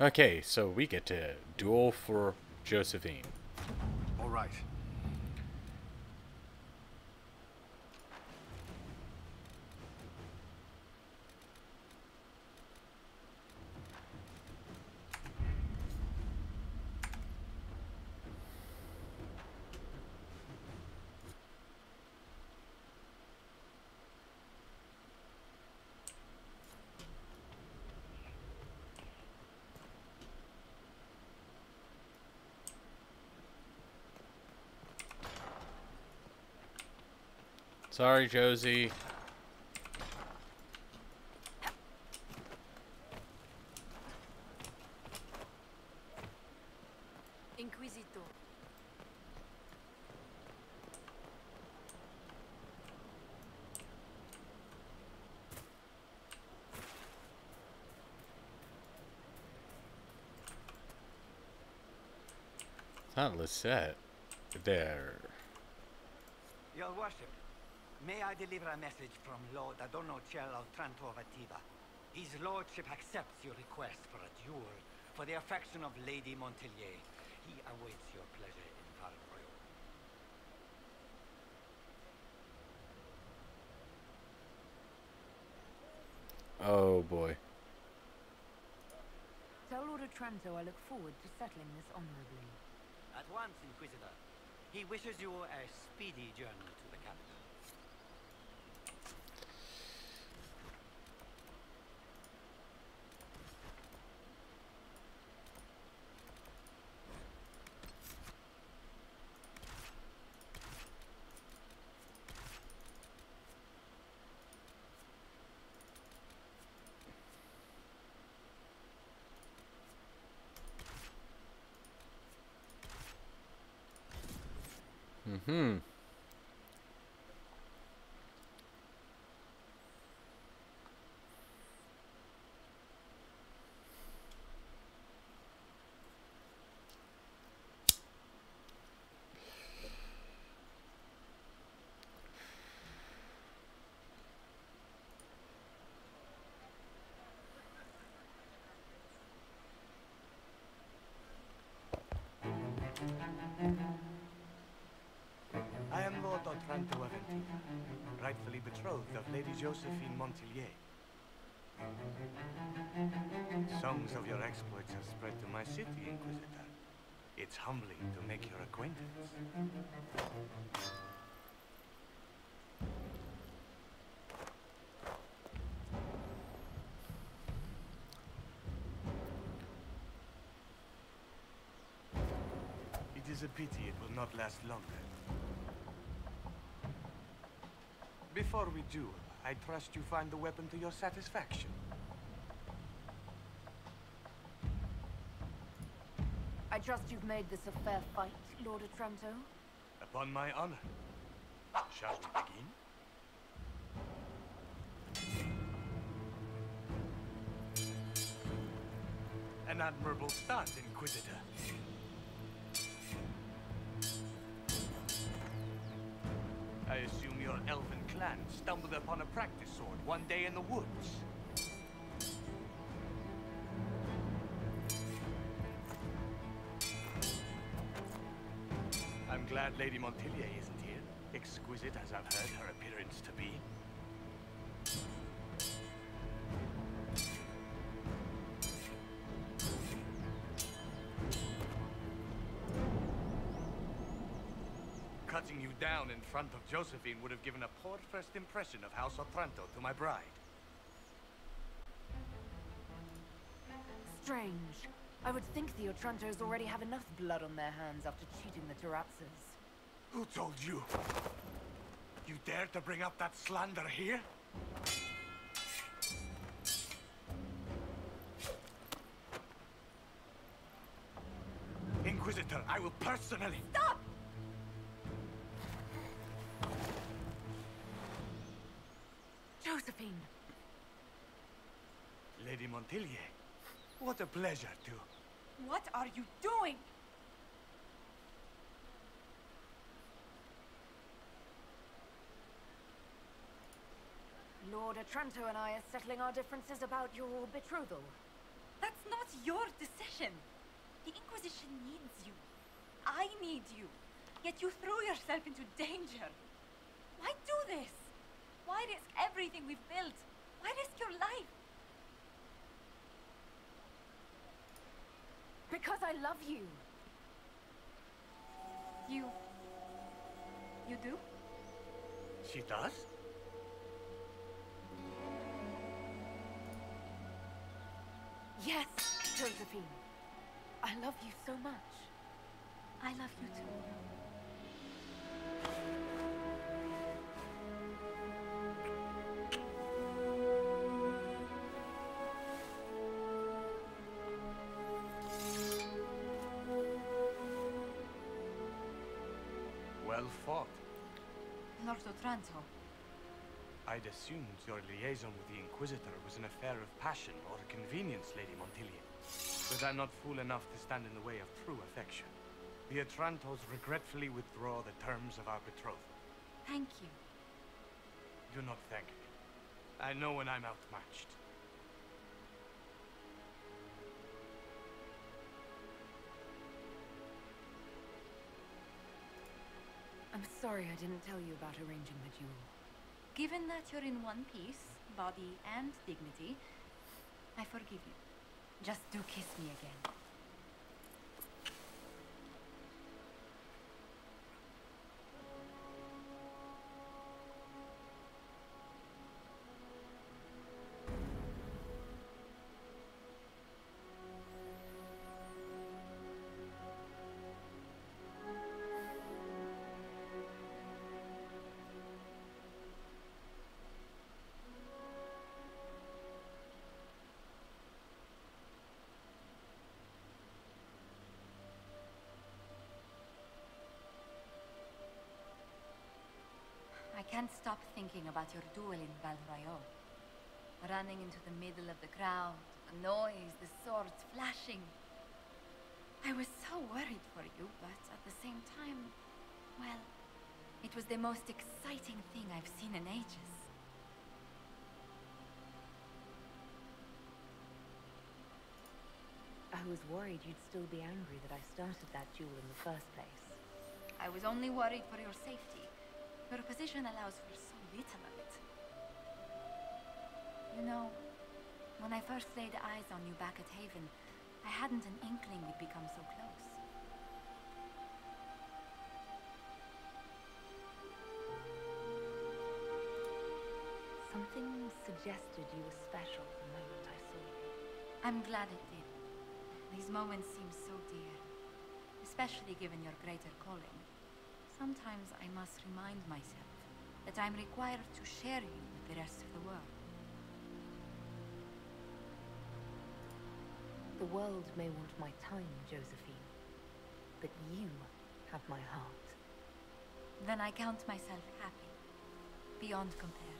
Okay, so we get to duel for Josephine. All right. Sorry, Josie. Inquisitor. It's not Lisette. There. Your worship, may I deliver a message from Lord Adorno Ciel of Trantovativa? His lordship accepts your request for a duel for the affection of Lady Montilyet. He awaits your pleasure in Val Royeaux. Oh boy. Tell Lord Otranto I look forward to settling this honorably. At once, Inquisitor. He wishes you a speedy journey to the capital. Mm-hmm. Of Lady Josephine Montilyet. Songs of your exploits have spread to my city, Inquisitor. It's humbling to make your acquaintance. It is a pity it will not last longer. Before we do, I trust you find the weapon to your satisfaction. I trust you've made this a fair fight, Lord Otranto. Upon my honor. Shall we begin? An admirable start, Inquisitor. I assume your elven clan stumbled upon a practice sword one day in the woods. I'm glad Lady Montilyet isn't here, exquisite as I've heard her appearance to be. Cutting you down in front of Josephine would have given a poor first impression of House Otranto to my bride. Strange. I would think the Otrantos already have enough blood on their hands after cheating the Taraxas. Who told you? You dare to bring up that slander here? Inquisitor, I will personally... Stop! Josephine! Lady Montilyet, what a pleasure to... What are you doing? Lord Otranto and I are settling our differences about your betrothal. That's not your decision. The Inquisition needs you. I need you. Yet you threw yourself into danger. Why do this? Why risk everything we've built? Why risk your life? Because I love you. You. You do? She does? Yes, Josephine. I love you so much. I love you too. Well fought. Lord Otranto, I'd assumed your liaison with the Inquisitor was an affair of passion or convenience, Lady Montilyet. Was I not fool enough to stand in the way of true affection? The Otrantos regretfully withdraw the terms of our betrothal. thank you. Do not thank me. I know when I'm outmatched. Sorry I didn't tell you about arranging the duel. Given that you're in one piece, body and dignity, I forgive you. Just do kiss me again. Can't stop thinking about your duel in Val Royeaux. Running into the middle of the crowd, the noise, the swords flashing. I was so worried for you, but at the same time, well, it was the most exciting thing I've seen in ages. I was worried you'd still be angry that I started that duel in the first place. I was only worried for your safety. Your position allows for so little of it. You know, when I first laid eyes on you back at Haven, I hadn't an inkling we'd become so close. Something suggested you were special the moment I saw you. I'm glad it did. These moments seem so dear, especially given your greater calling. Sometimes I must remind myself that I'm required to share you with the rest of the world. The world may want my time, Josephine, but you have my heart. Then I count myself happy, beyond compare.